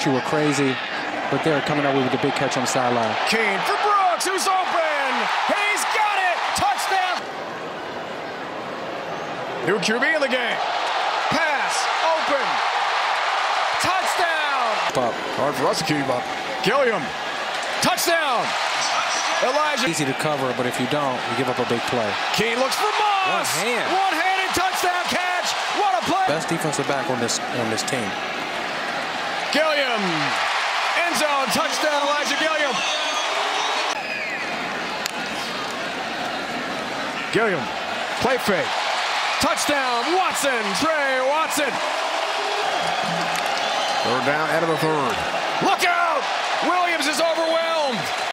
You were crazy, but they're coming out with a big catch on the sideline. Keene for Brooks, who's open. He's got it. Touchdown. New QB in the game. Pass open. Touchdown. Up. Hard for us to keep up. Gilliam. Touchdown. Elijah. Easy to cover, but if you don't, you give up a big play. Keene looks for Moss. One hand. One-handed touchdown catch. What a play. Best defensive back on this on this team. Gilliam. End zone. Touchdown, Elijah Gilliam. Gilliam. Play fake. Touchdown, Watson. Trey Watson. Third down, the third. Look